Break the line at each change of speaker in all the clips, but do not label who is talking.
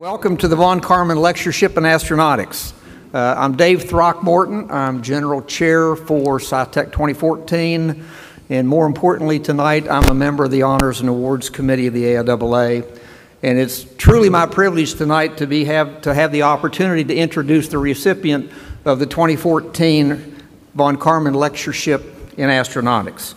Welcome to the Von Karman Lectureship in Astronautics. Uh, I'm Dave Throckmorton. I'm General Chair for SciTech 2014, and more importantly, tonight I'm a member of the Honors and Awards Committee of the AIAA. And it's truly my privilege tonight to, be, have, to have the opportunity to introduce the recipient of the 2014 Von Karman Lectureship in Astronautics.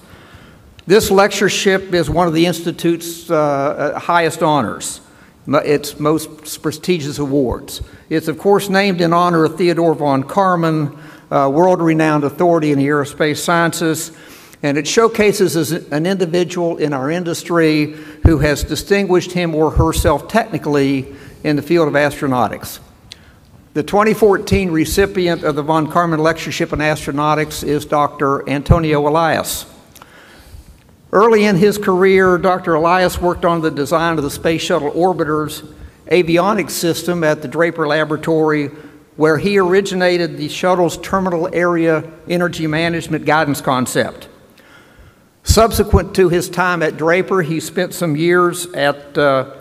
This lectureship is one of the Institute's uh, uh highest honors its most prestigious awards. It's, of course, named in honor of Theodore von Karman, a world renowned authority in the aerospace sciences, and it showcases an individual in our industry who has distinguished him or herself technically in the field of astronautics. The 2014 recipient of the von Karman Lectureship in Astronautics is Dr. Antonio Elias. Early in his career, Dr. Elias worked on the design of the Space Shuttle Orbiter's avionics system at the Draper Laboratory, where he originated the shuttle's terminal area energy management guidance concept. Subsequent to his time at Draper, he spent some years at uh,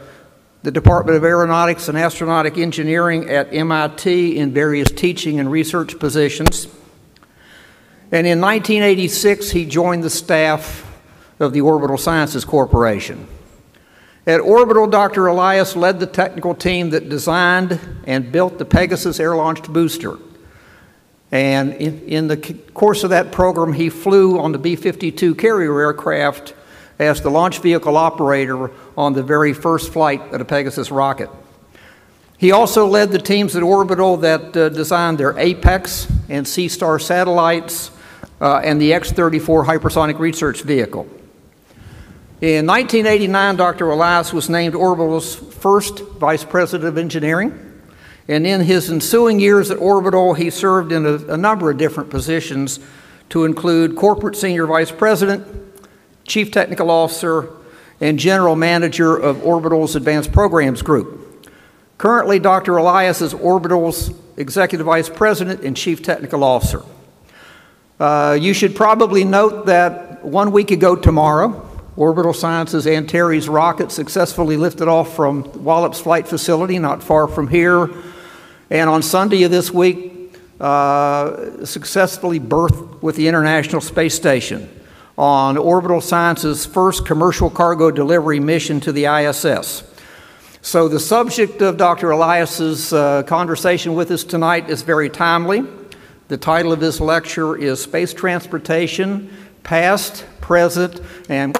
the Department of Aeronautics and Astronautic Engineering at MIT in various teaching and research positions. And in 1986, he joined the staff of the Orbital Sciences Corporation. At Orbital, Dr. Elias led the technical team that designed and built the Pegasus air launched booster. And in, in, the course of that program, he flew on the B 52 carrier aircraft as the launch vehicle operator on the very first flight of the Pegasus rocket. He also led the teams at Orbital that uh, designed their Apex and Seastar satellites uh, and the X 34 hypersonic research vehicle. In 1989, Dr. Elias was named Orbital's first Vice President of Engineering. And in his ensuing years at Orbital, he served in a, a number of different positions to include Corporate Senior Vice President, Chief Technical Officer, and General Manager of Orbital's Advanced Programs Group. Currently, Dr. Elias is Orbital's Executive Vice President and Chief Technical Officer. Uh, you should probably note that one week ago tomorrow, Orbital Sciences Antares rocket successfully lifted off from Wallops Flight Facility, not far from here. And on Sunday of this week, uh, successfully berthed with the International Space Station on Orbital Sciences' first commercial cargo delivery mission to the ISS. So, the subject of Dr. Elias's uh, conversation with us tonight is very timely. The title of this lecture is Space Transportation Past, Present, and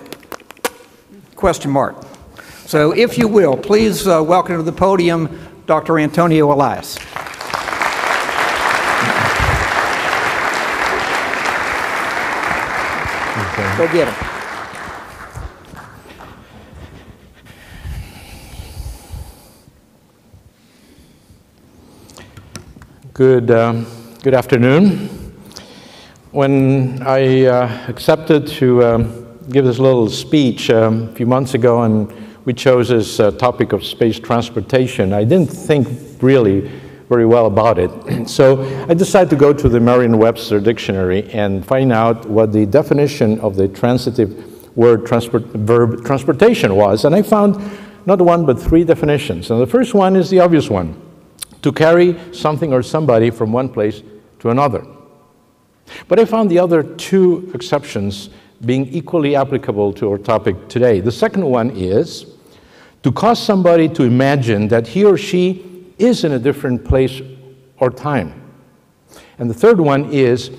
question mark. So if you will, please uh, welcome to the podium Dr. Antonio Elias. Go get him.
Good, um, good afternoon. When I uh, accepted to um, give this little speech um, a few months ago, and we chose this uh, topic of space transportation. I didn't think really very well about it. so I decided to go to the Merriam-Webster dictionary and find out what the definition of the transitive word transport, verb transportation was. And I found not one but three definitions. And the first one is the obvious one to carry something or somebody from one place to another. But I found the other two exceptions being equally applicable to our topic today. The second one is to cause somebody to imagine that he or she is in a different place or time. And the third one is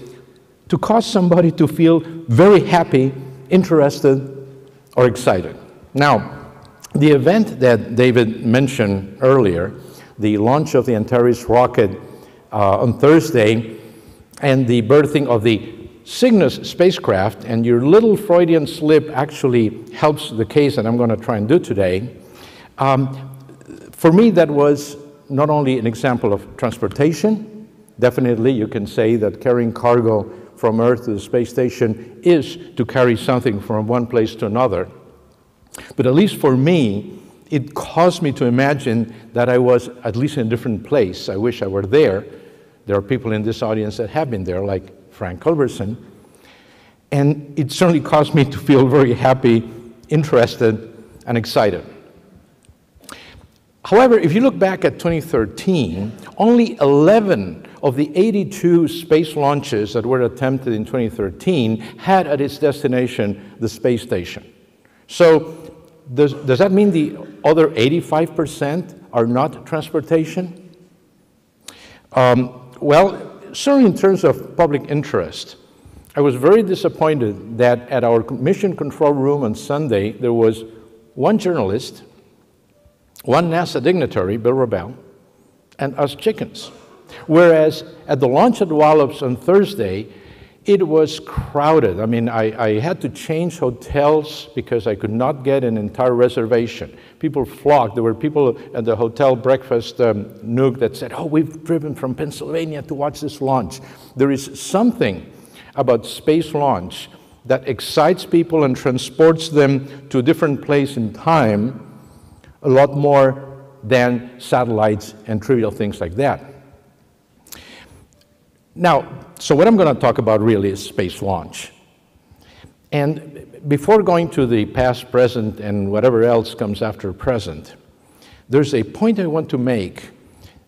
to cause somebody to feel very happy, interested, or excited. Now, the event that David mentioned earlier, the launch of the Antares rocket uh, on Thursday, and the berthing of the Cygnus spacecraft, and your little Freudian slip actually helps the case that I'm going to try and do today. Um, for me, that was not only an example of transportation, definitely you can say that carrying cargo from Earth to the space station is to carry something from one place to another. But at least for me, it caused me to imagine that I was at least in a different place. I wish I were there. There are people in this audience that have been there, like Frank Culbertson. And it certainly caused me to feel very happy, interested, and excited. However, if you look back at 2013, only 11 of the 82 space launches that were attempted in 2013 had at its destination the space station. So, does, does that mean the other 85% are not transportation? Um, well, certainly in terms of public interest, I was very disappointed that at our mission control room on Sunday, there was one journalist, one NASA dignitary, Bill Wrobel, and us chickens. Whereas at the launch at Wallops on Thursday, it was crowded. I mean, I, I, had to change hotels because I could not get an entire reservation. People flocked. There were people at the hotel breakfast um, nook that said, Oh, we've driven from Pennsylvania to watch this launch. There is something about space launch that excites people and transports them to a different place in time a lot more than satellites and trivial things like that. Now, so what I'm going to talk about really is space launch. And before going to the past, present, and whatever else comes after present, there's a point I want to make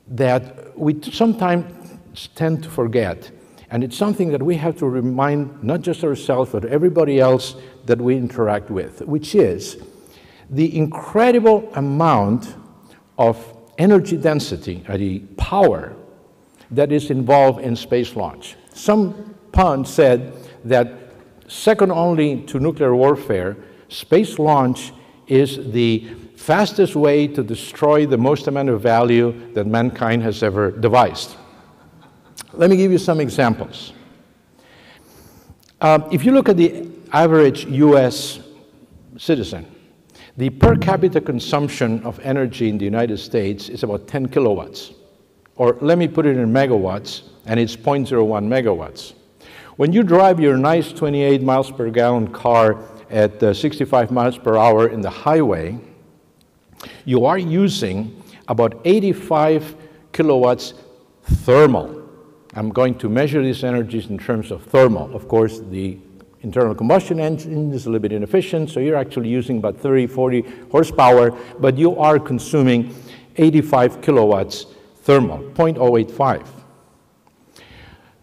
that we sometimes tend to forget. And it's something that we have to remind not just ourselves, but everybody else that we interact with, which is the incredible amount of energy density, or the power that is involved in space launch. Some pun said that second only to nuclear warfare, space launch is the fastest way to destroy the most amount of value that mankind has ever devised. Let me give you some examples. Uh, if you look at the average US citizen, the per capita consumption of energy in the United States is about 10 kilowatts. Or let me put it in megawatts, and it's 0.01 megawatts. When you drive your nice 28 miles per gallon car at uh, 65 miles per hour in the highway, you are using about 85 kilowatts thermal. I'm going to measure these energies in terms of thermal. Of course, the internal combustion engine is a little bit inefficient, so you're actually using about 30, 40 horsepower, but you are consuming 85 kilowatts thermal, 0.085.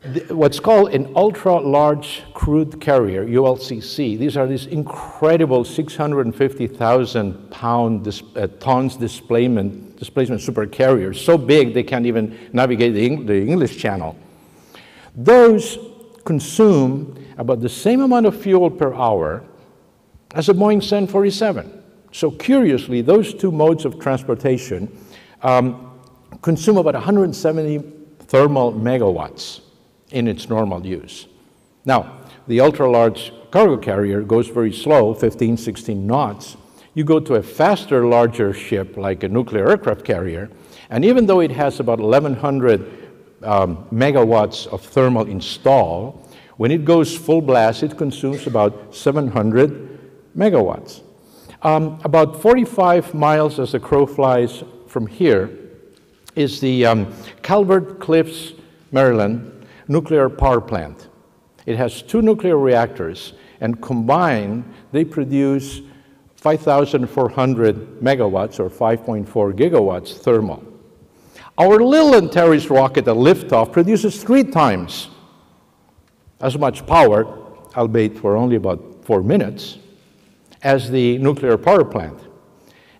The, what's called an ultra-large crude carrier, ULCC, these are these incredible 650,000 pound dis, uh, tons displacement, displacement supercarriers, so big they can't even navigate the, the English Channel. Those consume about the same amount of fuel per hour as a Boeing 747. So curiously, those two modes of transportation um, consume about 170 thermal megawatts in its normal use. Now, the ultra-large cargo carrier goes very slow, 15, 16 knots. You go to a faster, larger ship like a nuclear aircraft carrier, and even though it has about 1,100 um, megawatts of thermal install, when it goes full blast, it consumes about 700 megawatts. Um, about 45 miles as the crow flies from here is the um, Calvert Cliffs, Maryland nuclear power plant. It has two nuclear reactors, and combined, they produce 5,400 megawatts or 5.4 gigawatts thermal. Our little Antares rocket at liftoff produces three times as much power, albeit for only about four minutes, as the nuclear power plant.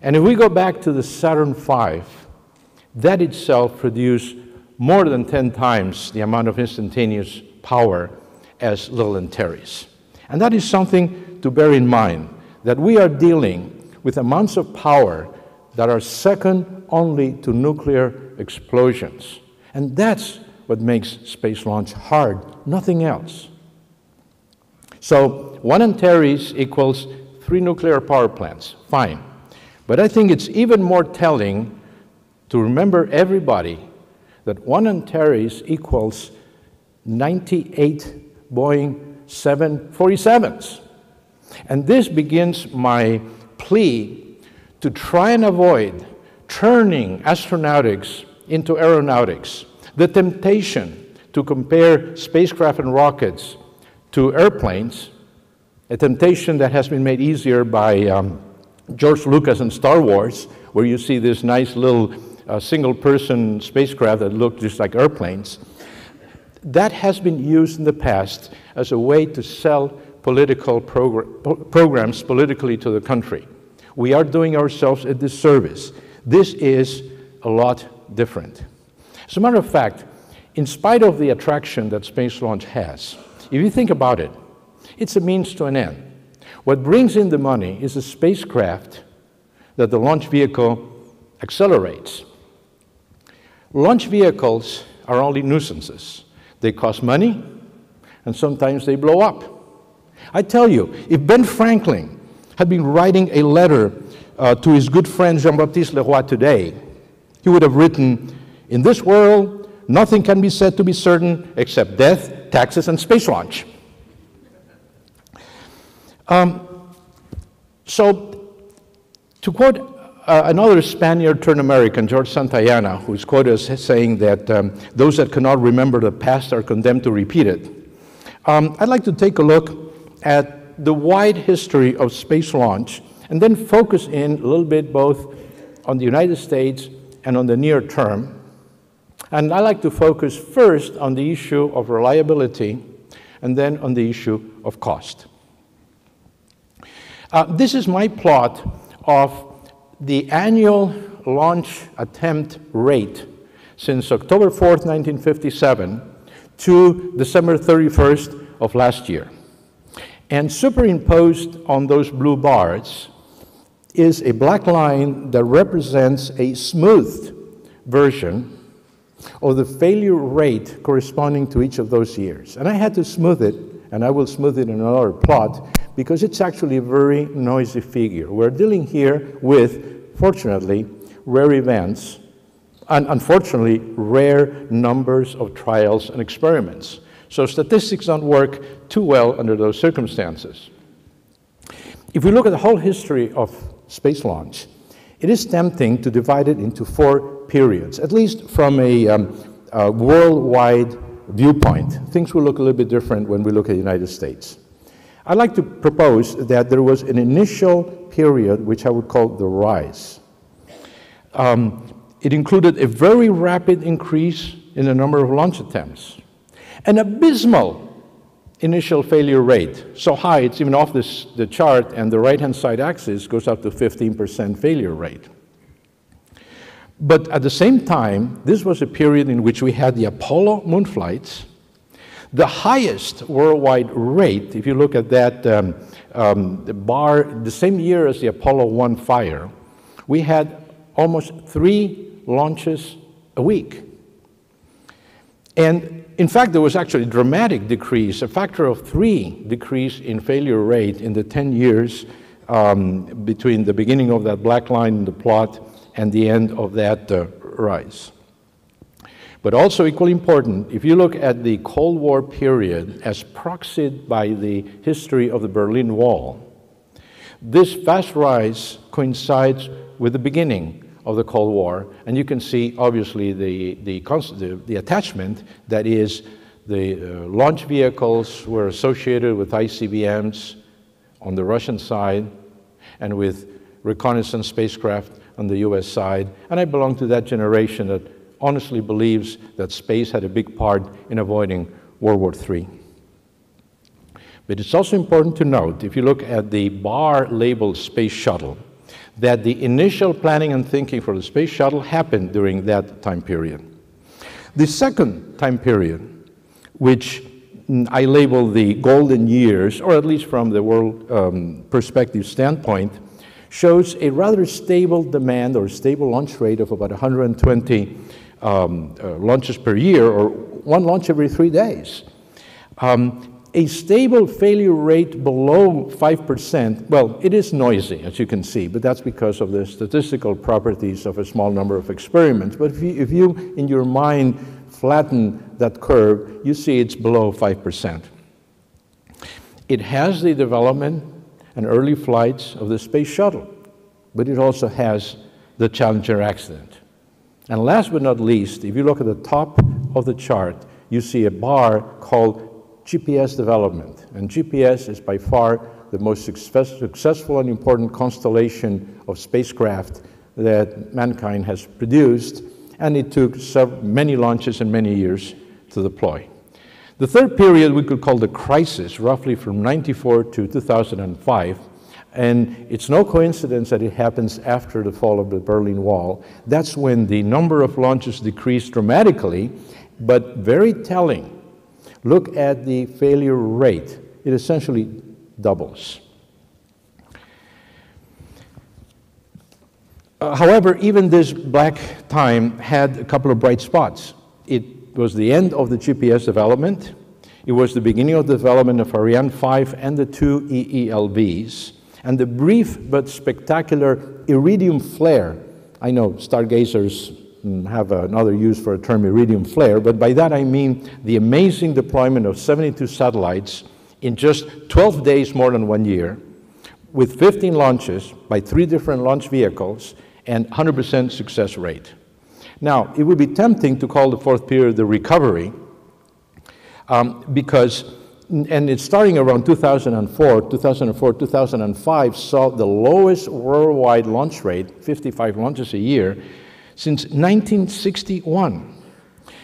And if we go back to the Saturn V, that itself produced more than 10 times the amount of instantaneous power as little Antares. And that is something to bear in mind, that we are dealing with amounts of power that are second only to nuclear explosions. And that's what makes space launch hard, nothing else. So one Antares equals three nuclear power plants, fine. But I think it's even more telling to remember everybody that one Antares equals 98 Boeing 747s. And this begins my plea to try and avoid turning astronautics into aeronautics. The temptation to compare spacecraft and rockets to airplanes, a temptation that has been made easier by um, George Lucas and Star Wars, where you see this nice little uh, single person spacecraft that look just like airplanes. That has been used in the past as a way to sell political progr programs politically to the country. We are doing ourselves a disservice. This is a lot different. As a matter of fact, in spite of the attraction that space launch has, if you think about it, it's a means to an end. What brings in the money is a spacecraft that the launch vehicle accelerates. Launch vehicles are only nuisances. They cost money, and sometimes they blow up. I tell you, if Ben Franklin had been writing a letter uh, to his good friend Jean Baptiste Le Roy today, he would have written, In this world, nothing can be said to be certain except death, taxes, and space launch. Um, so, to quote uh, another Spaniard turned American, George Santayana, who's quoted as saying that um, those that cannot remember the past are condemned to repeat it. Um, I'd like to take a look at the wide history of space launch and then focus in a little bit both on the United States and on the near term. And I like to focus first on the issue of reliability and then on the issue of cost. Uh, this is my plot of the annual launch attempt rate since October 4th, 1957 to December 31st of last year. And superimposed on those blue bars is a black line that represents a smoothed version of the failure rate corresponding to each of those years. And I had to smooth it, and I will smooth it in another plot, because it's actually a very noisy figure. We're dealing here with, fortunately, rare events, and unfortunately, rare numbers of trials and experiments. So statistics don't work too well under those circumstances. If we look at the whole history of space launch, it is tempting to divide it into four periods, at least from a, um, a worldwide viewpoint. Things will look a little bit different when we look at the United States. I'd like to propose that there was an initial period which I would call the rise. Um, it included a very rapid increase in the number of launch attempts, an abysmal initial failure rate, so high it's even off this, the chart, and the right-hand side axis goes up to 15% failure rate. But at the same time, this was a period in which we had the Apollo moon flights, the highest worldwide rate, if you look at that um, um, the bar, the same year as the Apollo 1 fire, we had almost three launches a week. And in fact, there was actually a dramatic decrease, a factor of three decrease in failure rate in the 10 years um, between the beginning of that black line in the plot and the end of that uh, rise. But also equally important, if you look at the Cold War period as proxied by the history of the Berlin Wall, this fast rise coincides with the beginning of the Cold War, and you can see obviously the, the, the, the attachment that is the uh, launch vehicles were associated with ICBMs on the Russian side and with reconnaissance spacecraft on the US side. And I belong to that generation that honestly believes that space had a big part in avoiding World War III. But it's also important to note, if you look at the bar labeled Space Shuttle, that the initial planning and thinking for the Space Shuttle happened during that time period. The second time period, which I label the golden years, or at least from the world um, perspective standpoint, shows a rather stable demand or stable launch rate of about 120 um, uh, launches per year or one launch every three days. Um, a stable failure rate below 5%, well, it is noisy, as you can see, but that's because of the statistical properties of a small number of experiments. But if you, if you in your mind, flatten that curve, you see it's below 5%. It has the development and early flights of the space shuttle, but it also has the Challenger accident. And last but not least, if you look at the top of the chart, you see a bar called GPS development. And GPS is by far the most success successful and important constellation of spacecraft that mankind has produced, and it took many launches and many years to deploy. The third period we could call the crisis, roughly from 94 to 2005, and it's no coincidence that it happens after the fall of the Berlin Wall. That's when the number of launches decreased dramatically, but very telling. Look at the failure rate. It essentially doubles. Uh, however, even this black time had a couple of bright spots. It was the end of the GPS development. It was the beginning of the development of Ariane 5 and the two EELVs and the brief but spectacular iridium flare. I know stargazers mm, have another use for a term iridium flare, but by that I mean the amazing deployment of 72 satellites in just 12 days more than one year, with 15 launches by three different launch vehicles and 100% success rate. Now, it would be tempting to call the fourth period the recovery um, because and it's starting around 2004, 2004, 2005 saw the lowest worldwide launch rate, 55 launches a year, since 1961.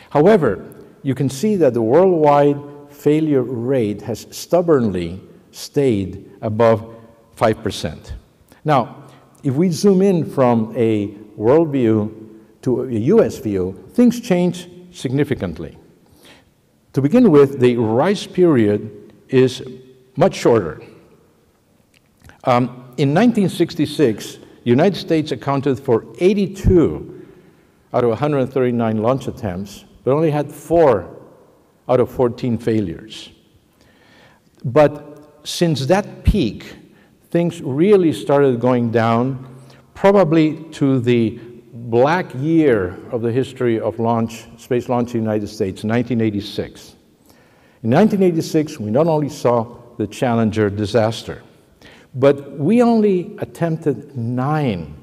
However, you can see that the worldwide failure rate has stubbornly stayed above 5%. Now, if we zoom in from a world view to a US view, things change significantly. To begin with, the rise period is much shorter. Um, in 1966, the United States accounted for 82 out of 139 launch attempts, but only had four out of 14 failures. But since that peak, things really started going down, probably to the black year of the history of launch, space launch in the United States, 1986. In 1986, we not only saw the Challenger disaster, but we only attempted nine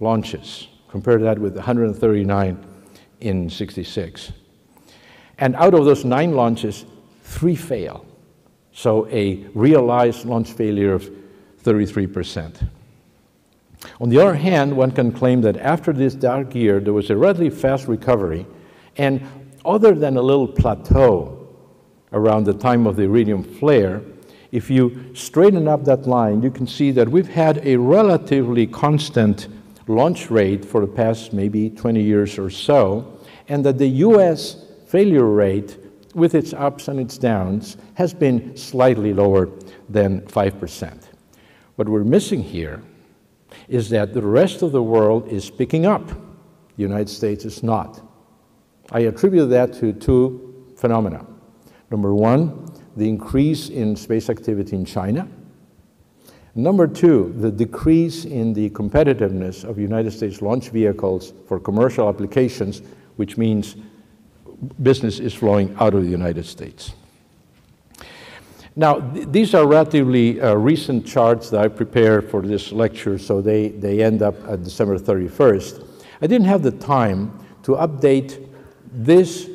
launches, compared to that with 139 in 66. And out of those nine launches, three fail. So a realized launch failure of 33%. On the other hand, one can claim that after this dark year, there was a relatively fast recovery, and other than a little plateau around the time of the iridium flare, if you straighten up that line, you can see that we've had a relatively constant launch rate for the past maybe 20 years or so, and that the US failure rate, with its ups and its downs, has been slightly lower than 5%. What we're missing here is that the rest of the world is picking up. The United States is not. I attribute that to two phenomena. Number one, the increase in space activity in China. Number two, the decrease in the competitiveness of United States launch vehicles for commercial applications, which means business is flowing out of the United States. Now, th these are relatively uh, recent charts that I prepared for this lecture, so they, they end up at December 31st. I didn't have the time to update this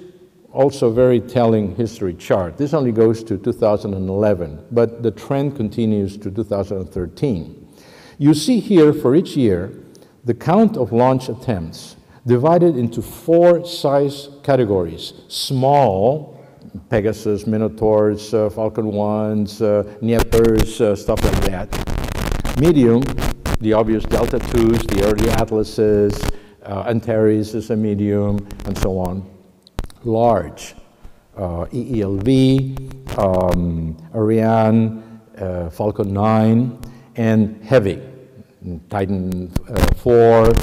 also very telling history chart. This only goes to 2011, but the trend continues to 2013. You see here for each year the count of launch attempts divided into four size categories small, Pegasus, Minotaurs, uh, Falcon 1s, uh, uh, stuff like that. Medium, the obvious Delta 2s, the early Atlases, uh, Antares is a medium, and so on. Large, uh, EELV, um, Ariane, Falcon 9, and heavy, Titan uh, 4,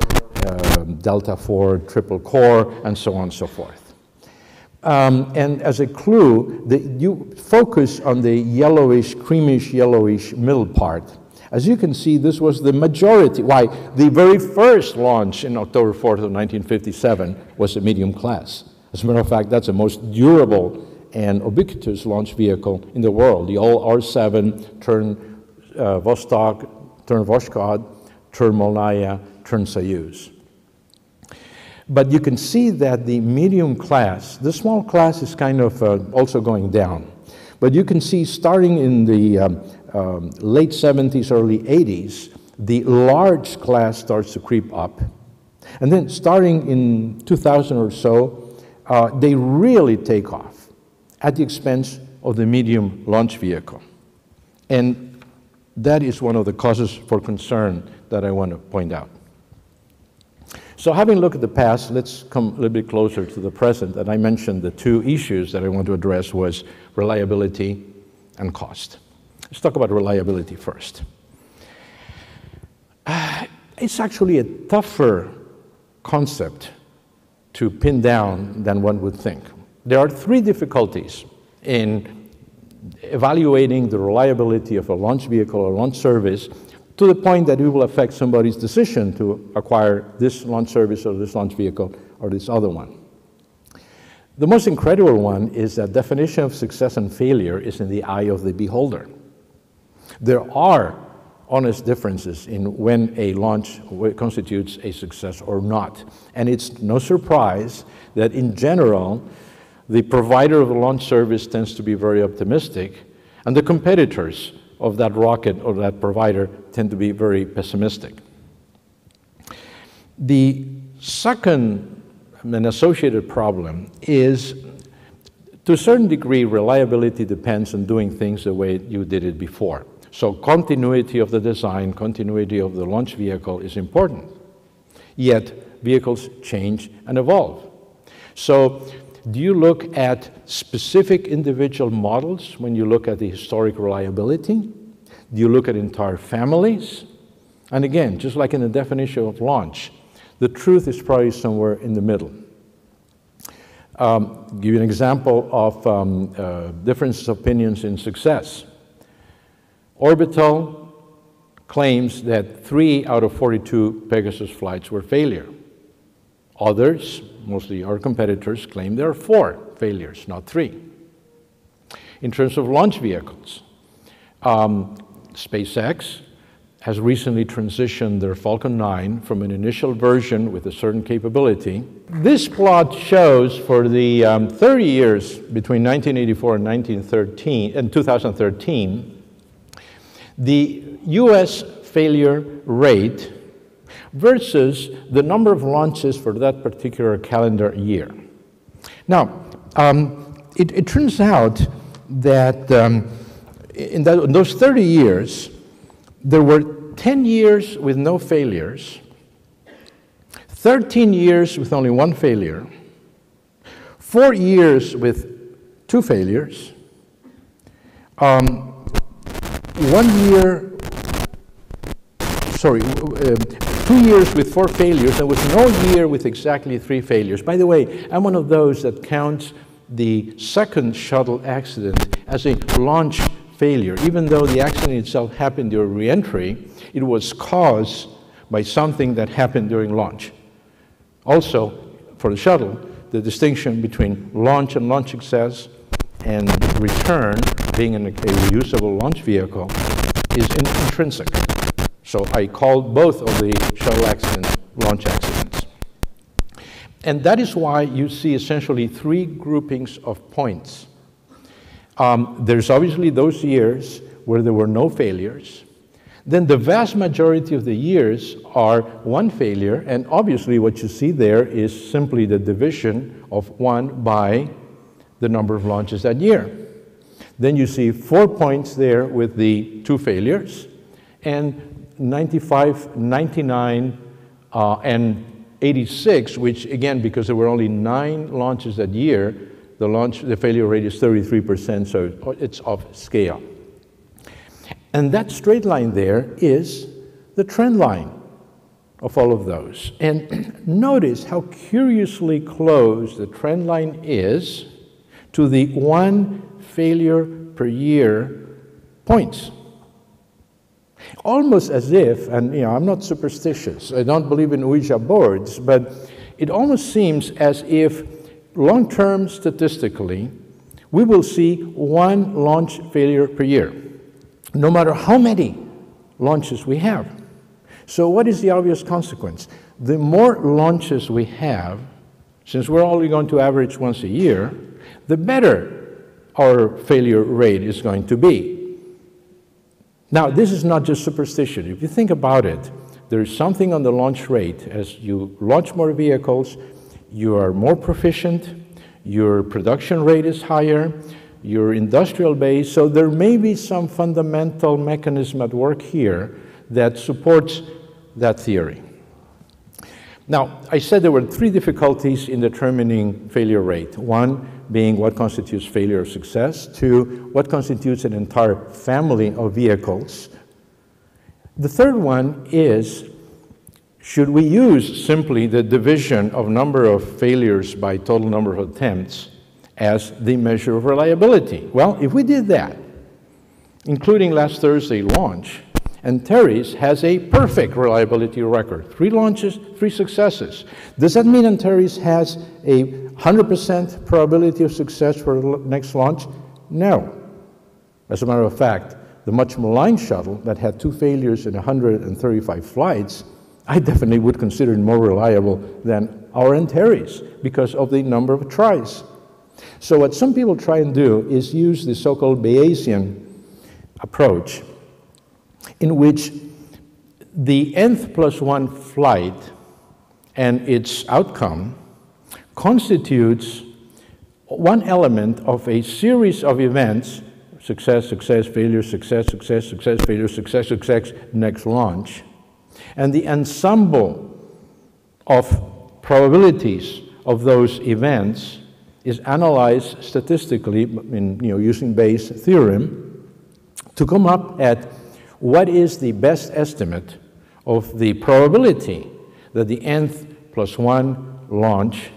um, Delta 4, triple core, and so on and so forth. Um, and as a clue, you focus on the yellowish, creamish yellowish middle part. As you can see, this was the majority. Why? The very first launch in October 4th of 1957 was a medium class. As a matter of fact, that's the most durable and ubiquitous launch vehicle in the world. The old R7 turn uh, Vostok, turn Voskhod, turn Molniya, turn Soyuz. But you can see that the medium class, the small class is kind of uh, also going down. But you can see starting in the um, um, late 70s, early 80s, the large class starts to creep up. And then starting in 2000 or so, uh, they really take off at the expense of the medium launch vehicle. And that is one of the causes for concern that I want to point out. So having looked at the past, let's come a little bit closer to the present. And I mentioned the two issues that I want to address was reliability and cost. Let's talk about reliability first. It's actually a tougher concept to pin down than one would think. There are three difficulties in evaluating the reliability of a launch vehicle or launch service to the point that it will affect somebody's decision to acquire this launch service or this launch vehicle or this other one. The most incredible one is that definition of success and failure is in the eye of the beholder. There are honest differences in when a launch constitutes a success or not. And it's no surprise that in general, the provider of the launch service tends to be very optimistic, and the competitors of that rocket or that provider tend to be very pessimistic. The second and associated problem is to a certain degree, reliability depends on doing things the way you did it before. So continuity of the design, continuity of the launch vehicle is important. Yet vehicles change and evolve. So do you look at specific individual models when you look at the historic reliability? Do you look at entire families? And again, just like in the definition of launch, the truth is probably somewhere in the middle. Um, give you an example of um, uh, differences of opinions in success. Orbital claims that three out of 42 Pegasus flights were failure. Others, mostly our competitors, claim there are four failures, not three. In terms of launch vehicles, um, SpaceX has recently transitioned their Falcon 9 from an initial version with a certain capability. This plot shows for the um, 30 years between 1984 and 1913 and 2013 the US failure rate versus the number of launches for that particular calendar year. Now, um, it, it, turns out that um, in, that, in those 30 years, there were 10 years with no failures, 13 years with only one failure, four years with two failures, um, one year, sorry, uh, two years with four failures. There was no year with exactly three failures. By the way, I'm one of those that counts the second shuttle accident as a launch failure. Even though the accident itself happened during reentry, it was caused by something that happened during launch. Also, for the shuttle, the distinction between launch and launch success and return, being a reusable launch vehicle, is intrinsic. So I called both of the shuttle accidents launch accidents. And that is why you see essentially three groupings of points. Um, there's obviously those years where there were no failures. Then the vast majority of the years are one failure, and obviously what you see there is simply the division of one by the number of launches that year. Then you see four points there with the two failures, and 95, 99, uh, and 86, which again, because there were only nine launches that year, the launch, the failure rate is 33%, so it's off scale. And that straight line there is the trend line of all of those. And notice how curiously close the trend line is to the one failure per year points. Almost as if, and you know, I'm not superstitious, I don't believe in Ouija boards, but it almost seems as if long term statistically, we will see one launch failure per year, no matter how many launches we have. So, what is the obvious consequence? The more launches we have, since we're only going to average once a year, the better our failure rate is going to be. Now, this is not just superstition. If you think about it, there is something on the launch rate. As you launch more vehicles, you are more proficient, your production rate is higher, your industrial base, so there may be some fundamental mechanism at work here that supports that theory. Now, I said there were three difficulties in determining failure rate. One being what constitutes failure or success. to what constitutes an entire family of vehicles. The third one is should we use simply the division of number of failures by total number of attempts as the measure of reliability? Well, if we did that, including last Thursday launch, Antares has a perfect reliability record. Three launches, three successes. Does that mean Antares has a 100% probability of success for the next launch? No. As a matter of fact, the much maligned shuttle that had two failures in 135 flights, I definitely would consider it more reliable than our Antares because of the number of tries. So what some people try and do is use the so-called Bayesian approach in which the nth plus one flight and its outcome constitutes one element of a series of events success, success, failure, success, success, success, failure, success, success, next launch. And the ensemble of probabilities of those events is analyzed statistically in, you know, using Bayes' theorem to come up at what is the best estimate of the probability that the nth plus one launch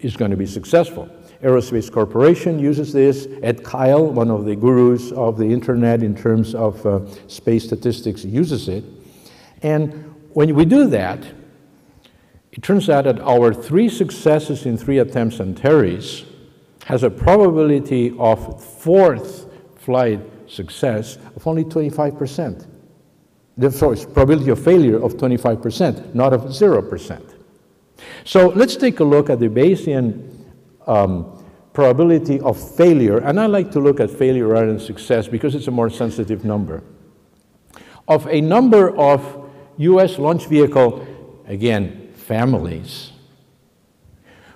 is going to be successful. Aerospace Corporation uses this. Ed Kyle, one of the gurus of the internet in terms of uh, space statistics, uses it. And when we do that, it turns out that our three successes in three attempts Antares has a probability of fourth flight success of only 25%. Sorry, probability of failure of 25%, not of 0%. So let's take a look at the Bayesian um, probability of failure, and I like to look at failure rather than success because it's a more sensitive number. Of a number of US launch vehicle, again, families,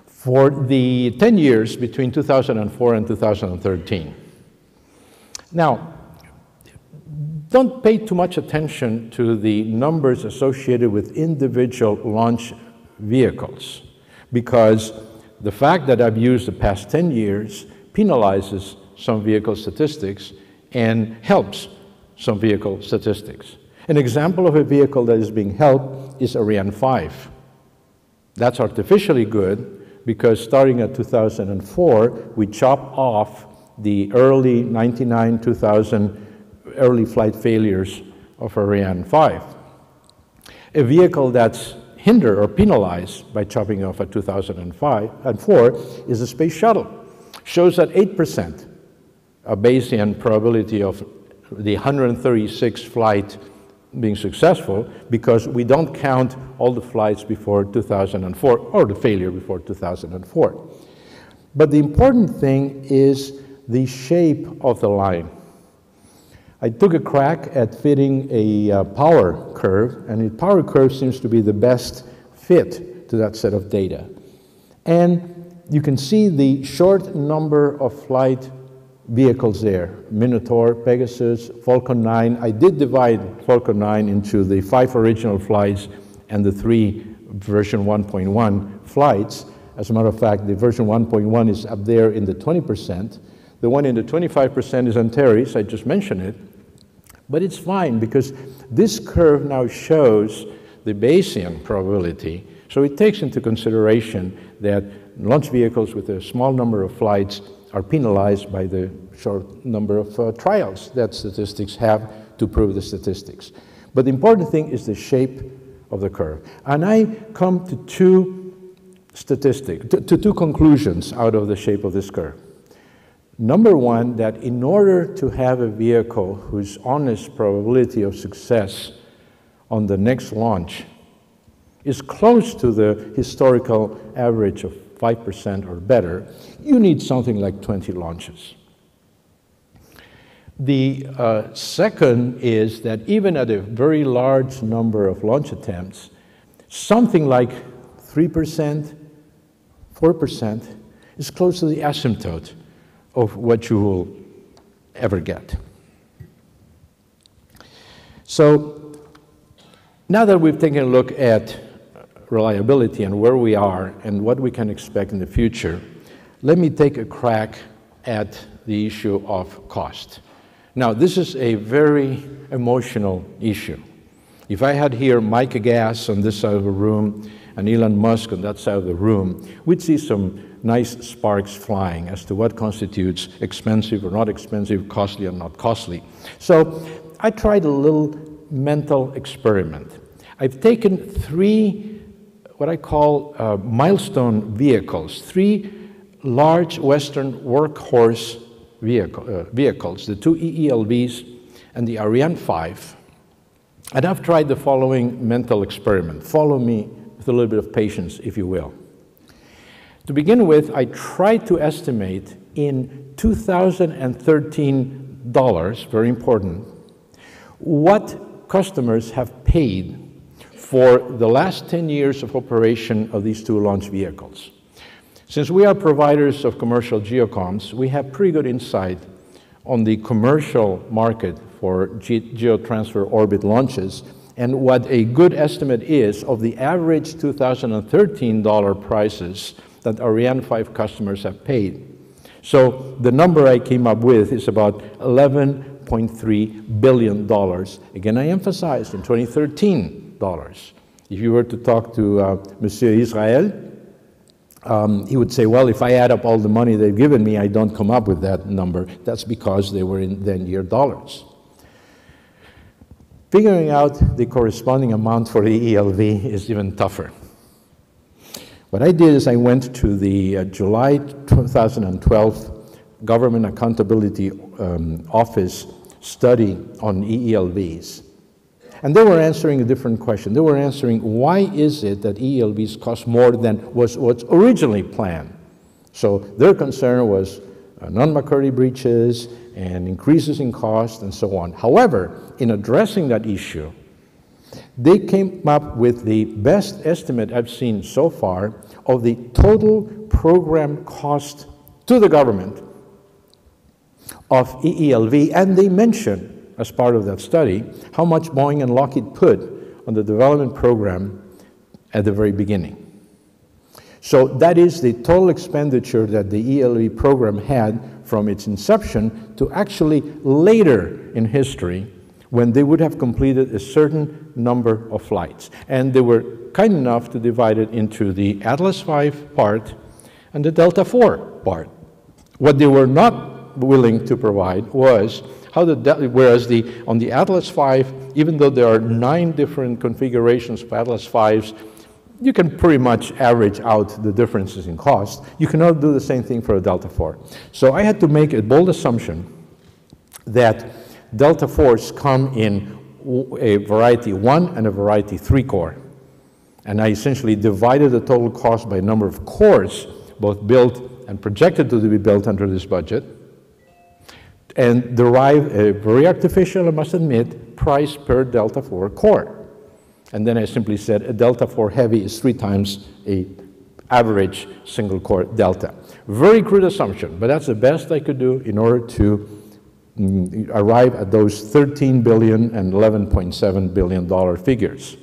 for the 10 years between 2004 and 2013. Now, don't pay too much attention to the numbers associated with individual launch vehicles because the fact that I've used the past 10 years penalizes some vehicle statistics and helps some vehicle statistics. An example of a vehicle that is being helped is Ariane 5. That's artificially good because starting at 2004, we chop off the early 99 2000 early flight failures of Ariane 5. A vehicle that's hindered or penalized by chopping off at 2005 and 4 is the space shuttle. Shows that 8% a Bayesian probability of the 136 flight being successful because we don't count all the flights before 2004 or the failure before 2004. But the important thing is the shape of the line. I took a crack at fitting a uh, power curve, and the power curve seems to be the best fit to that set of data. And you can see the short number of flight vehicles there Minotaur, Pegasus, Falcon 9. I did divide Falcon 9 into the five original flights and the three version 1.1 flights. As a matter of fact, the version 1.1 is up there in the 20%. The one in the 25% is Antares, I just mentioned it. But it's fine because this curve now shows the Bayesian probability. So it takes into consideration that launch vehicles with a small number of flights are penalized by the short number of uh, trials that statistics have to prove the statistics. But the important thing is the shape of the curve. And I come to two statistics, to, to two conclusions out of the shape of this curve. Number one, that in order to have a vehicle whose honest probability of success on the next launch is close to the historical average of 5% or better, you need something like 20 launches. The uh, second is that even at a very large number of launch attempts, something like 3%, 4% is close to the asymptote of what you will ever get. So now that we've taken a look at reliability and where we are and what we can expect in the future, let me take a crack at the issue of cost. Now, this is a very emotional issue. If I had here Mike Gass on this side of the room and Elon Musk on that side of the room, we'd see some nice sparks flying as to what constitutes expensive or not expensive, costly or not costly. So I tried a little mental experiment. I've taken three, what I call uh, milestone vehicles, three large Western workhorse vehicle, uh, vehicles, the two EELVs and the Ariane 5. And I've tried the following mental experiment. Follow me with a little bit of patience, if you will. To begin with, I tried to estimate in 2013 dollars, very important, what customers have paid for the last 10 years of operation of these two launch vehicles. Since we are providers of commercial geocoms, we have pretty good insight on the commercial market for ge geotransfer orbit launches and what a good estimate is of the average 2013 dollar prices that Ariane 5 customers have paid. So the number I came up with is about $11.3 billion. Again, I emphasized in 2013 dollars. If you were to talk to uh, Monsieur Israel, um, he would say, well, if I add up all the money they've given me, I don't come up with that number. That's because they were in then year dollars. Figuring out the corresponding amount for the ELV is even tougher. What I did is I went to the uh, July 2012 Government Accountability um, Office study on EELVs. And they were answering a different question. They were answering why is it that ELVs cost more than was what's originally planned? So their concern was uh, Nunn-McCurdy breaches and increases in cost and so on. However, in addressing that issue, they came up with the best estimate I've seen so far of the total program cost to the government of EELV, and they mention, as part of that study how much Boeing and Lockheed put on the development program at the very beginning. So that is the total expenditure that the ELV program had from its inception to actually later in history when they would have completed a certain number of flights. And they were kind enough to divide it into the Atlas V part and the Delta IV part. What they were not willing to provide was how the, whereas the, on the Atlas V, even though there are nine different configurations of Atlas Vs, you can pretty much average out the differences in cost. You cannot do the same thing for a Delta IV. So I had to make a bold assumption that Delta IVs come in a variety 1 and a variety 3 core. And I essentially divided the total cost by number of cores, both built and projected to be built under this budget and derive a very artificial, I must admit, price per delta 4 core. And then I simply said a delta 4 heavy is three times a average single core delta. Very crude assumption, but that's the best I could do in order to Mm, arrive at those 13 billion and 11.7 billion dollar figures.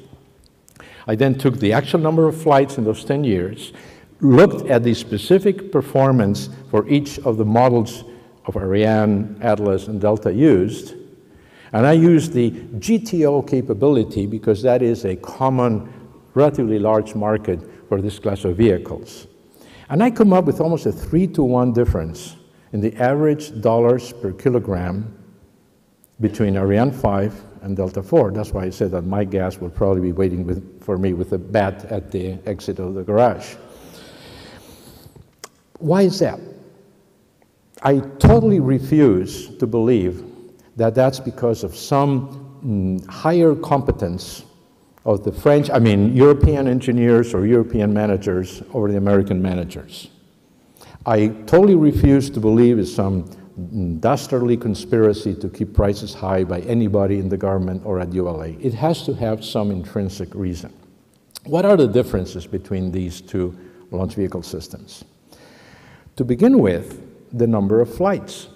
I then took the actual number of flights in those 10 years, looked at the specific performance for each of the models of Ariane, Atlas, and Delta used. And I used the GTO capability because that is a common, relatively large market for this class of vehicles. And I come up with almost a three to one difference in the average dollars per kilogram between Ariane 5 and Delta 4. That's why I said that Mike Gass will probably be waiting with, for me with a bat at the exit of the garage. Why is that? I totally refuse to believe that that's because of some mm, higher competence of the French, I mean, European engineers or European managers over the American managers. I totally refuse to believe it's some dastardly conspiracy to keep prices high by anybody in the government or at ULA. It has to have some intrinsic reason. What are the differences between these two launch vehicle systems? To begin with, the number of flights.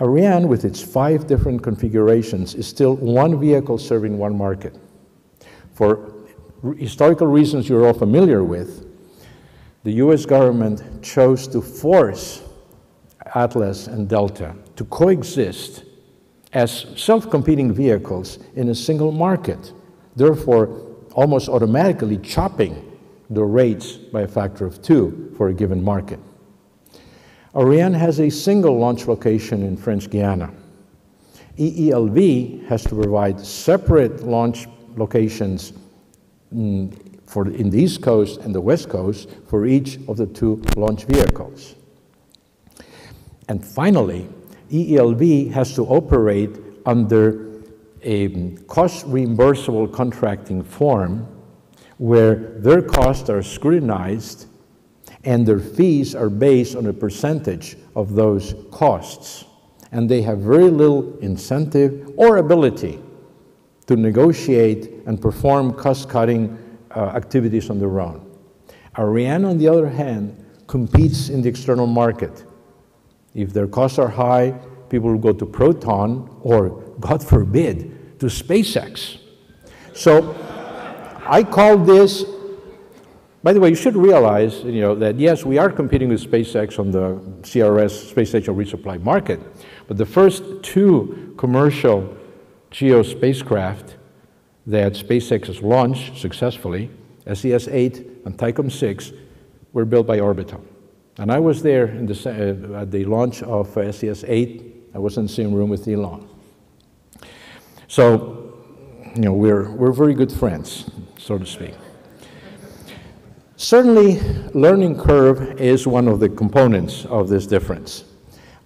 Ariane, with its five different configurations, is still one vehicle serving one market. For historical reasons you're all familiar with, the US government chose to force Atlas and Delta to coexist as self competing vehicles in a single market, therefore, almost automatically chopping the rates by a factor of two for a given market. Ariane has a single launch location in French Guiana. EELV has to provide separate launch locations mm, for in the East Coast and the West Coast for each of the two launch vehicles. And finally, EELV has to operate under a um, cost reimbursable contracting form where their costs are scrutinized and their fees are based on a percentage of those costs. And they have very little incentive or ability to negotiate and perform cost cutting Uh, activities on their own. Ariane, on the other hand, competes in the external market. If their costs are high, people will go to Proton or, God forbid, to SpaceX. So I call this by the way, you should realize, you know, that yes, we are competing with SpaceX on the CRS Space Station resupply market, but the first two commercial GEO spacecraft that SpaceX has launched successfully, SES-8 and Thaicom-6, were built by Orbital. And I was there the, uh, at the launch of uh, SES-8. I was in the same room with Elon. So, you know, we're, we're very good friends, so to speak. Certainly, learning curve is one of the components of this difference.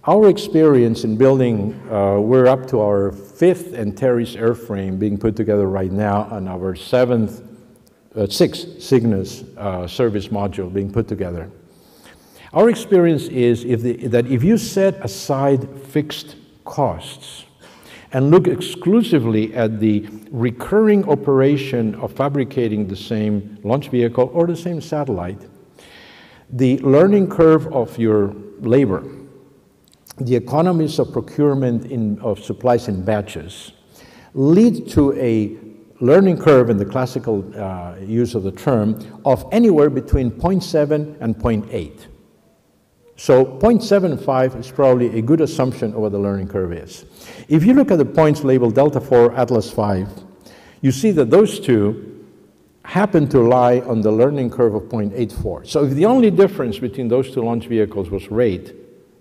Our experience in building, uh, we're up to our fifth Antares airframe being put together right now, and our seventh, uh, sixth Cygnus uh, service module being put together. Our experience is if the, that if you set aside fixed costs, and look exclusively at the recurring operation of fabricating the same launch vehicle or the same satellite, the learning curve of your labor, the economies of procurement in, of supplies in batches, lead to a learning curve in the classical uh, use of the term of anywhere between 0.7 and 0.8. So 0.75 is probably a good assumption of what the learning curve is. If you look at the points labeled delta 4, Atlas 5, you see that those two happen to lie on the learning curve of 0.84. So if the only difference between those two launch vehicles was rate,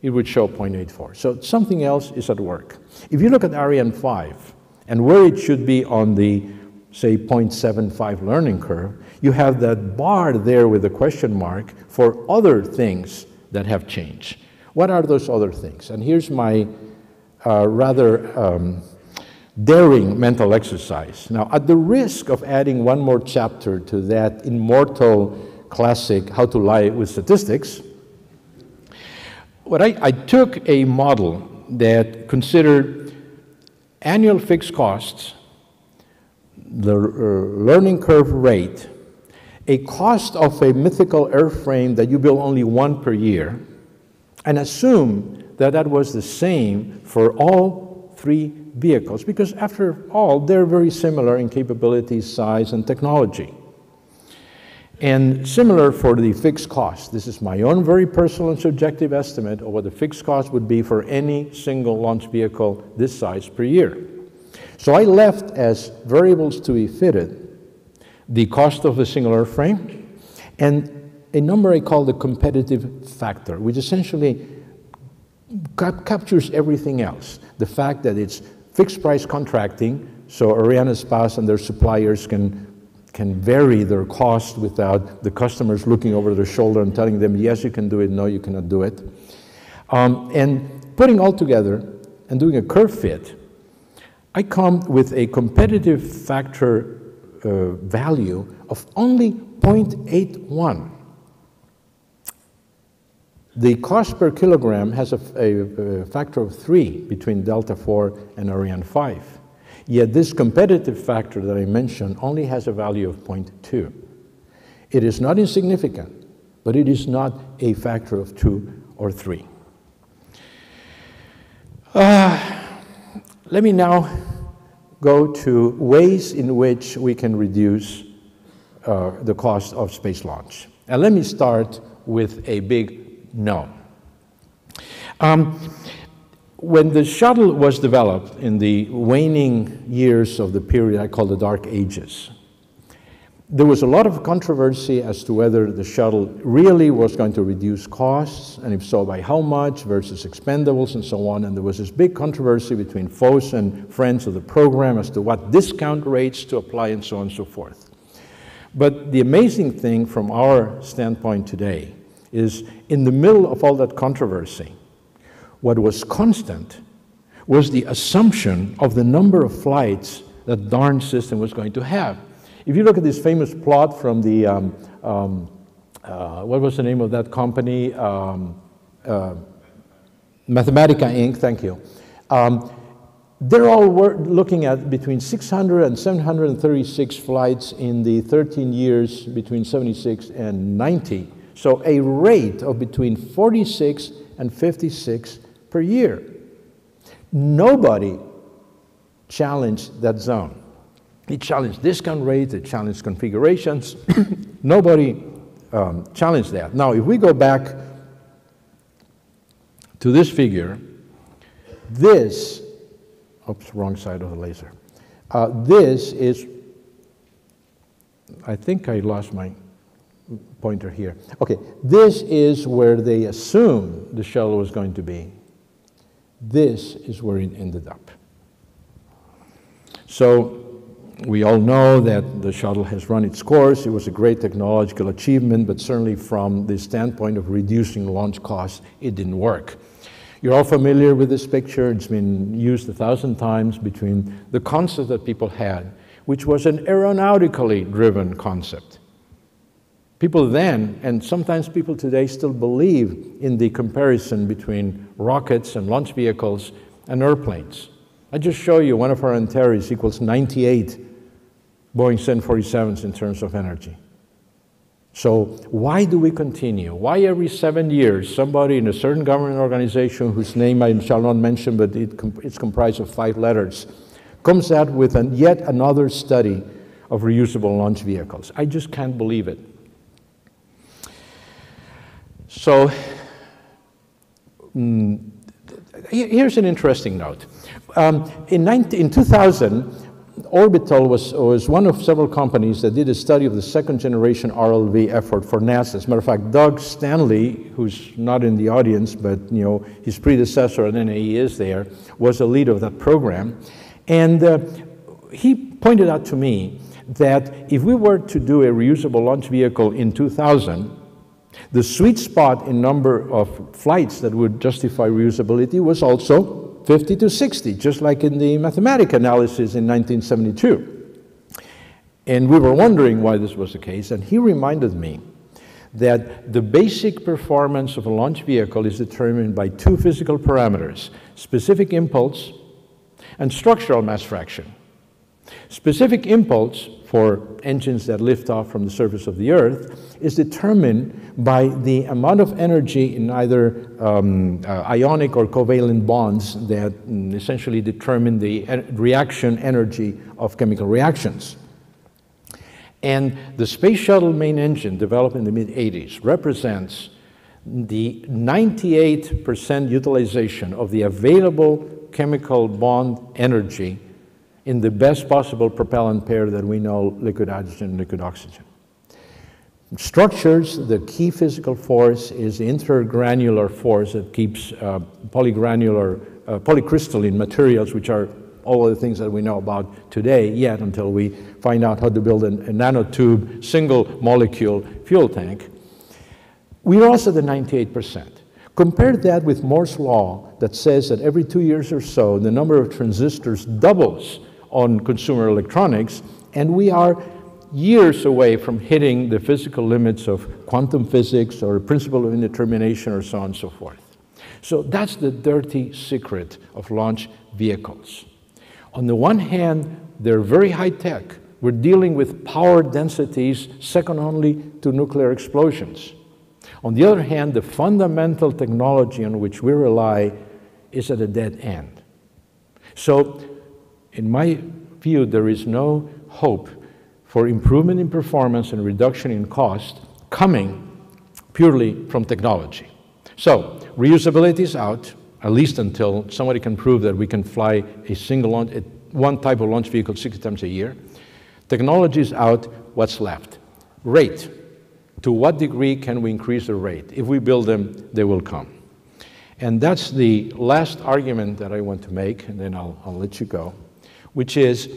it would show 0.84. So something else is at work. If you look at Ariane 5 and where it should be on the, say, 0.75 learning curve, you have that bar there with a question mark for other things that have changed. What are those other things? And here's my uh, rather um, daring mental exercise. Now, at the risk of adding one more chapter to that immortal classic, How to Lie with Statistics, what I, I took a model that considered annual fixed costs, the uh, learning curve rate, a cost of a mythical airframe that you build only one per year, and assume that that was the same for all three vehicles, because after all, they're very similar in capability, size, and technology. And similar for the fixed cost. This is my own very personal and subjective estimate of what the fixed cost would be for any single launch vehicle this size per year. So I left as variables to be fitted the cost of the single airframe, and a number I call the competitive factor, which essentially cap captures everything else. The fact that it's fixed price contracting, so Arianespace and their suppliers can, can vary their cost without the customers looking over their shoulder and telling them, yes, you can do it, no, you cannot do it. Um, and putting all together and doing a curve fit, I come with a competitive factor uh, value of only 0.81. The cost per kilogram has a, a, a factor of three between Delta 4 and Ariane 5. Yet this competitive factor that I mentioned only has a value of 0.2. It is not insignificant, but it is not a factor of two or three. Uh, let me now go to ways in which we can reduce uh, the cost of space launch. And let me start with a big no. Um, when the shuttle was developed in the waning years of the period I call the Dark Ages, there was a lot of controversy as to whether the shuttle really was going to reduce costs, and if so, by how much versus expendables and so on. And there was this big controversy between foes and friends of the program as to what discount rates to apply and so on and so forth. But the amazing thing from our standpoint today is in the middle of all that controversy, what was constant was the assumption of the number of flights that darn system was going to have. If you look at this famous plot from the, um, um, uh, what was the name of that company? Um, uh, Mathematica Inc., thank you. Um, they're all looking at between 600 and 736 flights in the 13 years between 76 and 90. So a rate of between 46 and 56 per year. Nobody challenged that zone. It challenged discount rates, it challenged configurations. Nobody um, challenged that. Now, if we go back to this figure, this, oops, wrong side of the laser. Uh, this is, I think I lost my pointer here. Okay, this is where they assumed the shuttle was going to be. This is where it ended up. So we all know that the shuttle has run its course. It was a great technological achievement, but certainly from the standpoint of reducing launch costs, it didn't work. You're all familiar with this picture. It's been used a thousand times between the concept that people had, which was an aeronautically driven concept. People then, and sometimes people today, still believe in the comparison between rockets and launch vehicles and airplanes. I just show you one of our Antares equals 98 Boeing 747s in terms of energy. So why do we continue? Why every seven years somebody in a certain government organization whose name I shall not mention, but it com it's comprised of five letters, comes out with an, yet another study of reusable launch vehicles? I just can't believe it. So mm, here's an interesting note. Um, in, 19, in 2000, Orbital was, was one of several companies that did a study of the second generation RLV effort for NASA. As a matter of fact, Doug Stanley, who's not in the audience, but you know, his predecessor at NAE is there, was the lead of that program. And uh, he pointed out to me that if we were to do a reusable launch vehicle in 2000, the sweet spot in number of flights that would justify reusability was also 50 to 60, just like in the mathematic analysis in 1972. And we were wondering why this was the case, and he reminded me that the basic performance of a launch vehicle is determined by two physical parameters, specific impulse and structural mass fraction. Specific impulse for engines that lift off from the surface of the Earth is determined by the amount of energy in either um, uh, ionic or covalent bonds that mm, essentially determine the reaction energy of chemical reactions. And the Space Shuttle main engine, developed in the mid 80s, represents the 98% utilization of the available chemical bond energy in the best possible propellant pair that we know, liquid hydrogen and liquid oxygen. Structures, the key physical force is the intergranular force that keeps uh, polygranular, uh, polycrystalline materials, which are all of the things that we know about today yet until we find out how to build a, a nanotube single molecule fuel tank. We're also the 98%. Compare that with Moore's law that says that every two years or so, the number of transistors doubles on consumer electronics, and we are years away from hitting the physical limits of quantum physics or principle of indetermination or so on and so forth. So that's the dirty secret of launch vehicles. On the one hand, they're very high tech. We're dealing with power densities second only to nuclear explosions. On the other hand, the fundamental technology on which we rely is at a dead end. So, in my view, there is no hope for improvement in performance and reduction in cost coming purely from technology. So, reusability is out, at least until somebody can prove that we can fly a single launch, one type of launch vehicle 60 times a year. Technology is out, what's left? Rate. To what degree can we increase the rate? If we build them, they will come. And that's the last argument that I want to make, and then I'll, I'll let you go, which is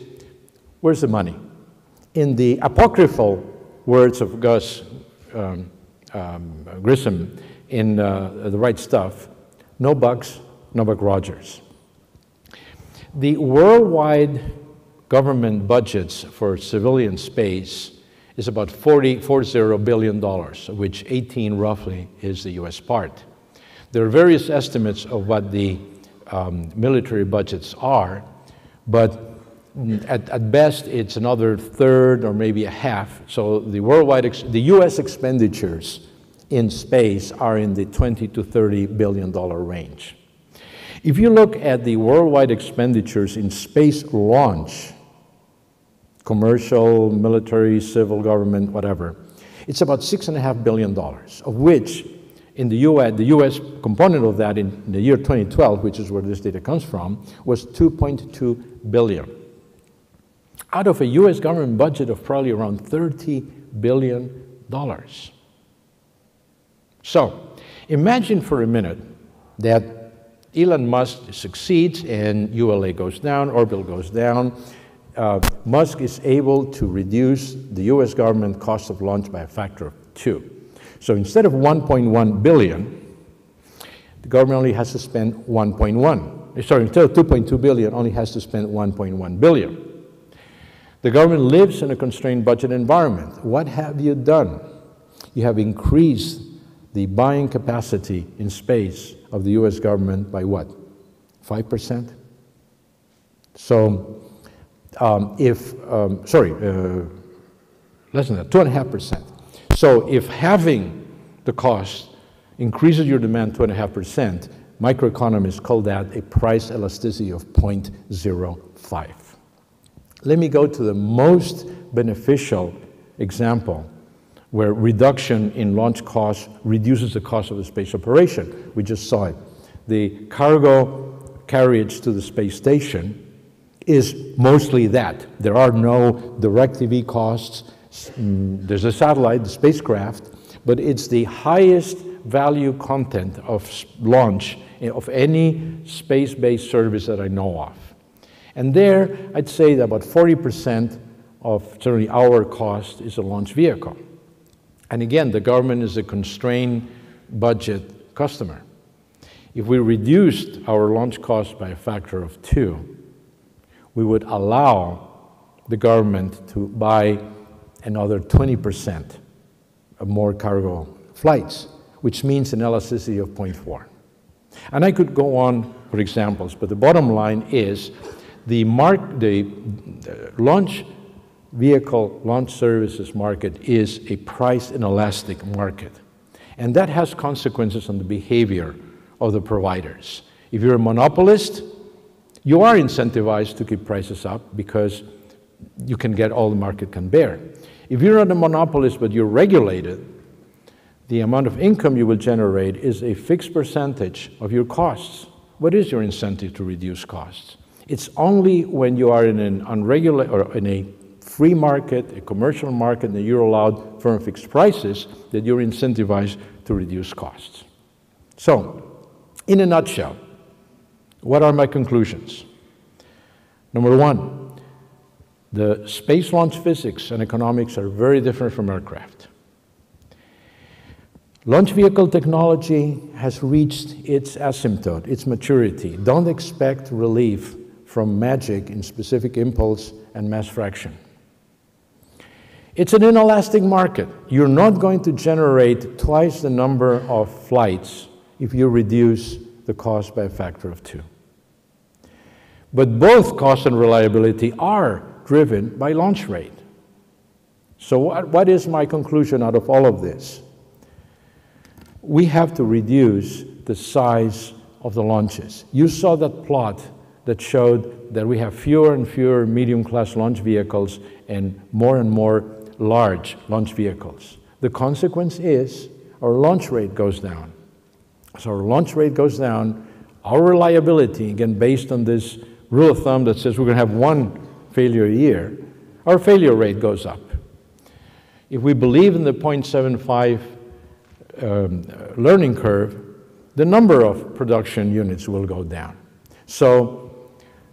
where's the money? In the apocryphal words of Gus um, um, Grissom in uh, The Right Stuff, no bucks, no buck Rogers. The worldwide government budgets for civilian space is about 40, 40 billion dollars, which 18 roughly is the US part. There are various estimates of what the um, military budgets are, but at, at, best it's another third or maybe a half. So the worldwide, the US expenditures in space are in the 20 to 30 billion dollar range. If you look at the worldwide expenditures in space launch, commercial, military, civil government, whatever, it's about $6.5 billion, of which in the US, the US component of that in the year 2012, which is where this data comes from, was 2.2 billion. Out of a US government budget of probably around 30 billion dollars. So, imagine for a minute that Elon Musk succeeds and ULA goes down, Orbital goes down. Uh, Musk is able to reduce the US government cost of launch by a factor of two. So instead of 1.1 billion, the government only has to spend 1.1. Eh, sorry, instead of 2.2 billion, only has to spend 1.1 billion. The government lives in a constrained budget environment. What have you done? You have increased the buying capacity in space of the US government by what? 5%? So, um, if, um, sorry, uh, less than that, 2.5%. So, if having the cost increases your demand 2.5%, microeconomists call that a price elasticity of 0.05. Let me go to the most beneficial example where reduction in launch costs reduces the cost of the space operation. We just saw it. The cargo carriage to the space station is mostly that. There are no direct TV costs. Mm, there's a satellite, the spacecraft, but it's the highest value content of launch of any space-based service that I know of. And there, I'd say that about 40% of certainly our cost is a launch vehicle. And again, the government is a constrained budget customer. If we reduced our launch cost by a factor of two, we would allow the government to buy another 20% of more cargo flights, which means an elasticity of 0.4. And I could go on for examples, but the bottom line is the, mark, the, launch vehicle launch services market is a price inelastic market. And that has consequences on the behavior of the providers. If you're a monopolist, you are incentivized to keep prices up because you can get all the market can bear. If you're not a monopolist but you're regulated, the amount of income you will generate is a fixed percentage of your costs. What is your incentive to reduce costs? It's only when you are in an unregulated or in a free market, a commercial market, and you're allowed firm fixed prices, that you're incentivized to reduce costs. So, in a nutshell, what are my conclusions? Number one, the space launch physics and economics are very different from aircraft. Launch vehicle technology has reached its asymptote, its maturity. Don't expect relief from magic in specific impulse and mass fraction. It's an inelastic market. You're not going to generate twice the number of flights if you reduce the cost by a factor of two. But both cost and reliability are driven by launch rate. So, what, what is my conclusion out of all of this? We have to reduce the size of the launches. You saw that plot that showed that we have fewer and fewer medium class launch vehicles and more and more large launch vehicles. The consequence is our launch rate goes down. So, our launch rate goes down. Our reliability, again, based on this rule of thumb that says we're going to have one failure a year, our failure rate goes up. If we believe in the 0.75 um, learning curve, the number of production units will go down. So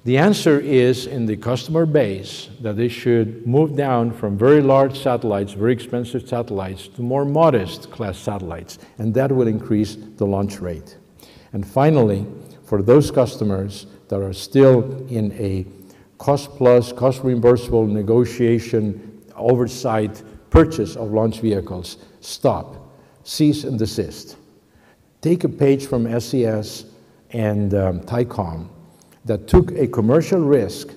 the answer is in the customer base that they should move down from very large satellites, very expensive satellites, to more modest class satellites, and that will increase the launch rate. And finally, for those customers that are still in a cost plus, cost reimbursable negotiation oversight purchase of launch vehicles, stop, cease and desist. Take a page from SES and um, Thaicom that took a commercial risk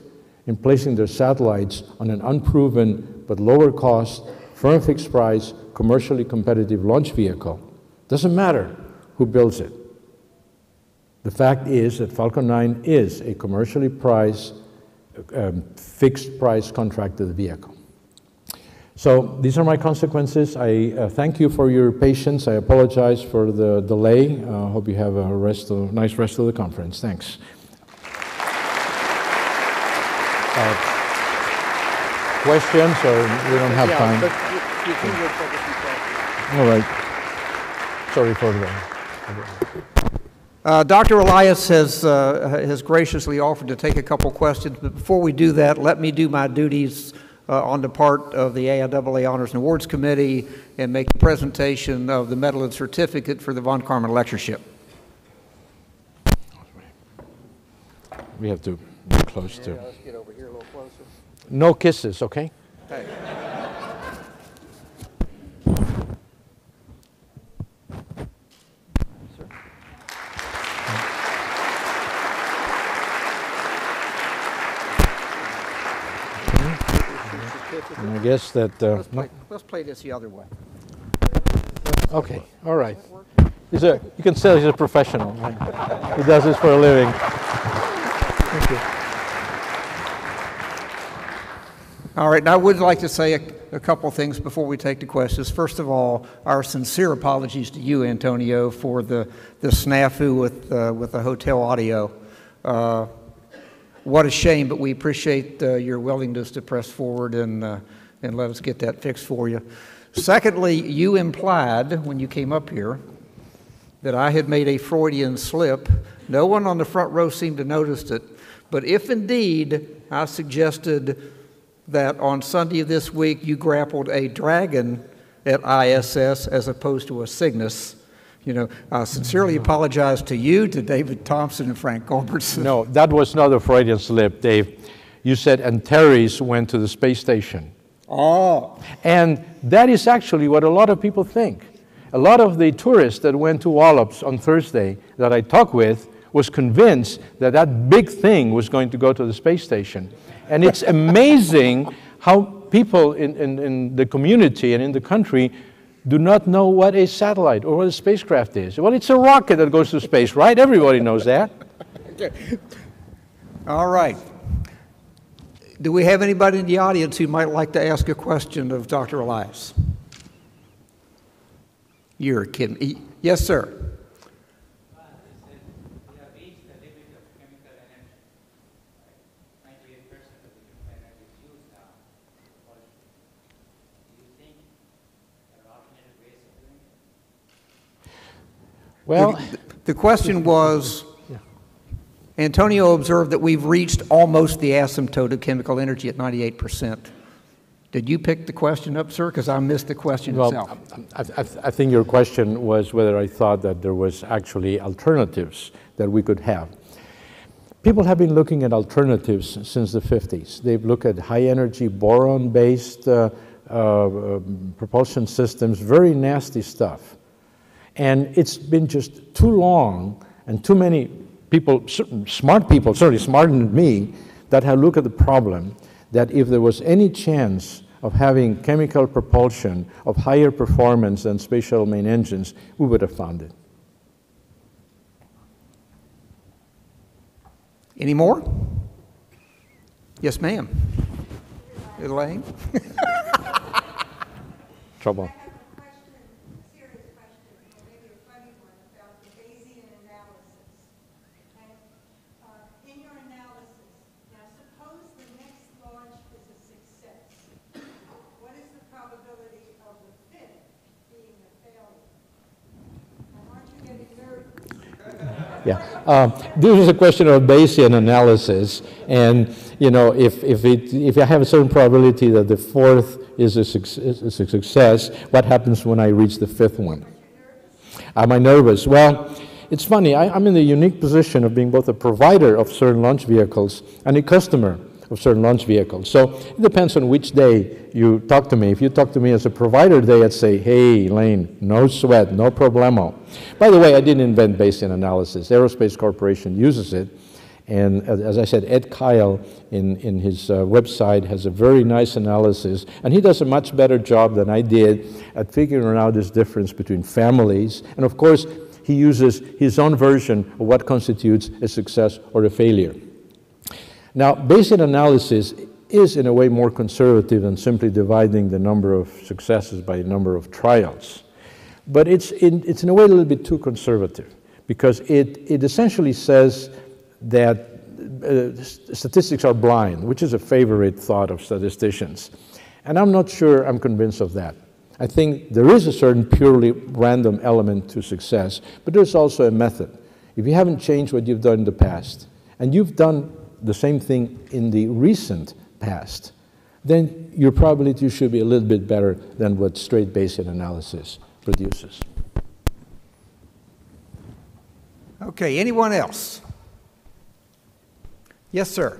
in placing their satellites on an unproven but lower cost, firm fixed price, commercially competitive launch vehicle. Doesn't matter who builds it. The fact is that Falcon 9 is a commercially priced, um, fixed price contracted vehicle. So these are my consequences. I uh, thank you for your patience. I apologize for the delay. I uh, hope you have a rest of, nice rest of the conference. Thanks. Questions, or we don't have
Yeah,
time?
but you- you can look at it yourself.
All right. Sorry for that.
Uh, Dr. Elias has, uh, has graciously offered to take a couple questions, but before we do that, let me do my duties uh, on the part of the AIAA Honors and Awards Committee and make a presentation of the medal and certificate for the Von Karman Lectureship.
We have to be close to.
let's get over here a little closer.
No kisses, okay?
Hey.
And I guess that. Uh,
Let's play, let's play this the other way.
okay, all right. He's a, you can tell he's a professional. right? He does this for a living. Thank you.
All right, and I would like to say a, a couple things before we take the questions. First of all, our sincere apologies to you, Antonio, for the, the snafu with, uh, with the hotel audio. Uh, what a shame, but we appreciate uh, your willingness to press forward and, uh, and let us get that fixed for you. Secondly, you implied when you came up here that I had made a Freudian slip. No one on the front row seemed to notice it, but if indeed I suggested that on Sunday of this week you grappled a dragon at ISS as opposed to a Cygnus, you know, I sincerely mm-hmm. apologize to you, to David Thompson and Frank Culbertson.
No, that was not a Freudian slip, Dave. You said and Antares went to the space station.
Oh,
And that is actually what a lot of people think. A lot of the tourists that went to Wallops on Thursday that I talked with was convinced that that big thing was going to go to the space station. And it's amazing how people in, in, in the community and in the country do not know what a satellite or what a spacecraft is. Well, it's a rocket that goes to space, right? Everybody knows that.
all right. Do we have anybody in the audience who might like to ask a question of Dr. Elias? You're kidding. Yes, sir.
Well,
The question was, Antonio observed that we've reached almost the asymptote of chemical energy at 98%. Did you pick the question up, sir? Because I missed the question
Well,
itself.
I, I, I think your question was whether I thought that there was actually alternatives that we could have. People have been looking at alternatives since the 50s. They've looked at high energy boron based uh, uh, propulsion systems, very nasty stuff. And it's been just too long and too many people, smart people, certainly smarter than me, that have looked at the problem that if there was any chance of having chemical propulsion of higher performance than space shuttle main engines, we would have found it.
Any more? Yes, ma'am. Elaine?
Trouble. Yeah. Um, this is a question of Bayesian analysis. And, you know, if, if, it, if I have a certain probability that the fourth is a, is a success, what happens when I reach the fifth one? Am I nervous? Well, it's funny. I, I'm in the unique position of being both a provider of certain launch vehicles and a customer of certain launch vehicles. So it depends on which day you talk to me. If you talk to me as a provider day, I'd say, hey, Lane, no sweat, no problemo. By the way, I didn't invent Bayesian analysis. Aerospace Corporation uses it. And as I said, Ed Kyle in, in his uh, website has a very nice analysis, and he does a much better job than I did at figuring out this difference between families. And of course, he uses his own version of what constitutes a success or a failure. Now, Bayesian analysis is in a way more conservative than simply dividing the number of successes by the number of trials. But it's in, it's in a way a little bit too conservative because it, it essentially says that uh, statistics are blind, which is a favorite thought of statisticians. And I'm not sure I'm convinced of that. I think there is a certain purely random element to success, but there's also a method. If you haven't changed what you've done in the past, and you've done the same thing in the recent past, then your probability should be a little bit better than what straight Bayesian analysis produces.
Okay, anyone else? Yes, sir.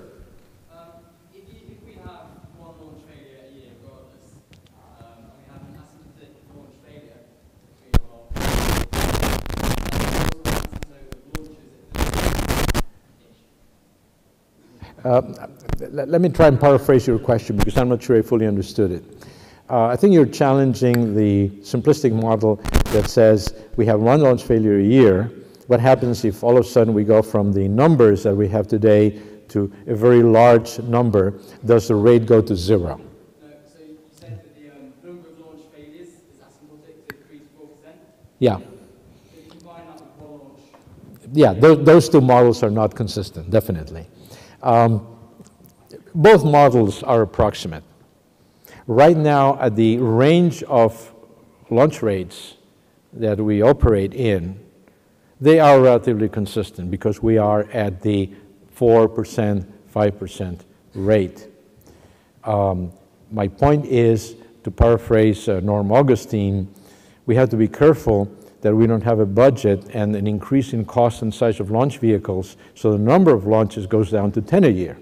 Uh, let me try and paraphrase your question because I'm not sure I fully understood it. Uh, I think you're challenging the simplistic model that says we have one launch failure a year. What happens if all of a sudden we go from the numbers that we have today to a very large number? Does the rate go to zero? Yeah. So you combine that with one launch. Yeah, those, those two models are not consistent, definitely. Um, both models are approximate. Right now, at the range of launch rates that we operate in, they are relatively consistent because we are at the 4%, 5% rate. Um, my point is, to paraphrase uh, Norm Augustine, we have to be careful that we don't have a budget and an increase in cost and size of launch vehicles, so the number of launches goes down to 10 a year,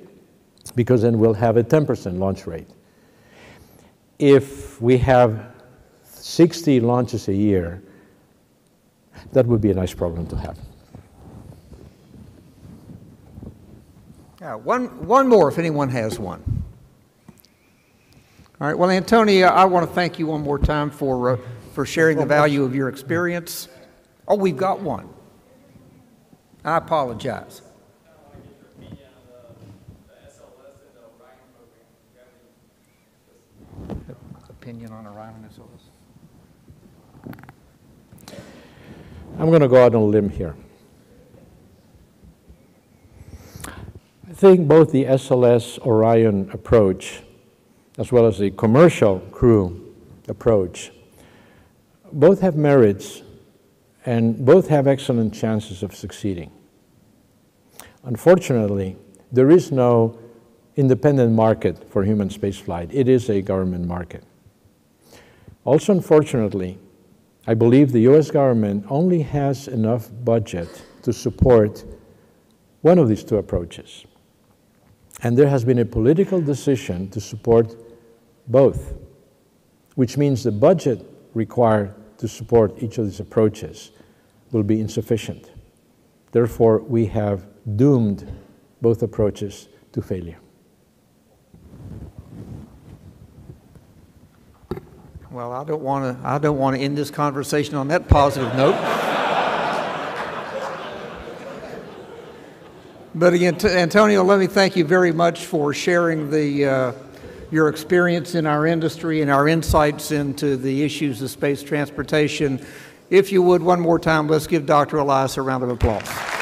because then we'll have a 10% launch rate. If we have 60 launches a year, that would be a nice problem to have.
Yeah, one, one more if anyone has one. All right, well, Antonia, I want to thank you one more time for. Uh, for sharing the value of your experience. Oh, we've got one. I apologize. Opinion on Orion SLS?
I'm going to go out on a limb here. I think both the SLS Orion approach, as well as the commercial crew approach, both have merits and both have excellent chances of succeeding. Unfortunately, there is no independent market for human spaceflight. It is a government market. Also, unfortunately, I believe the US government only has enough budget to support one of these two approaches. And there has been a political decision to support both which means the budget required to support each of these approaches will be insufficient. Therefore, we have doomed both approaches to failure.
Well, I don't want to, I don't want to end this conversation on that positive note. But again, Antonio, let me thank you very much for sharing the, uh, your experience in our industry and our insights into the issues of space transportation. If you would, one more time, let's give Dr. Elias a round of applause.